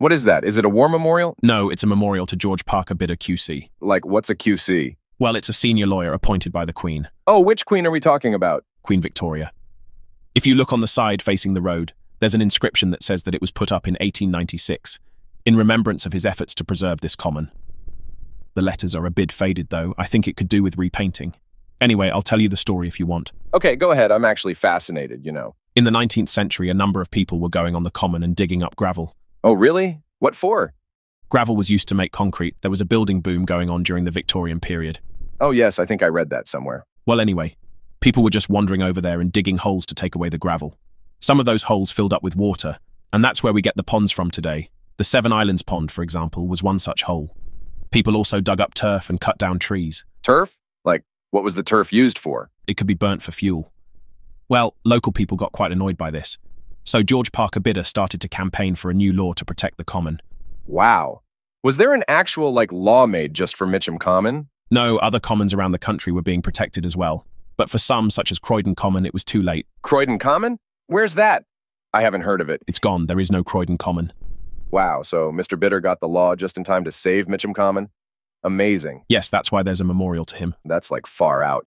What is that? Is it a war memorial? No, it's a memorial to George Parker Bidder QC. Like, what's a QC? Well, it's a senior lawyer appointed by the Queen, Oh, which queen are we talking about? Queen Victoria. If you look on the side facing the road, there's an inscription that says that it was put up in 1896, in remembrance of his efforts to preserve this common. The letters are a bit faded, though. I think it could do with repainting. Anyway, I'll tell you the story if you want. Okay, go ahead. I'm actually fascinated, you know. In the 19th century, a number of people were going on the common and digging up gravel. Oh, really? What for? Gravel was used to make concrete. There was a building boom going on during the Victorian period. Oh, yes, I think I read that somewhere. Well, anyway, people were just wandering over there and digging holes to take away the gravel. Some of those holes filled up with water, and that's where we get the ponds from today. The Seven Islands Pond, for example, was one such hole. People also dug up turf and cut down trees. Turf? Like, what was the turf used for? It could be burnt for fuel. Well, local people got quite annoyed by this. So George Parker Bidder started to campaign for a new law to protect the common. Wow. Was there an actual, like, law made just for Mitcham Common? No, other commons around the country were being protected as well. But for some, such as Croydon Common, it was too late. Croydon Common? Where's that? I haven't heard of it. It's gone. There is no Croydon Common. Wow, so Mr. Bidder got the law just in time to save Mitcham Common? Amazing. Yes, that's why there's a memorial to him. That's like far out.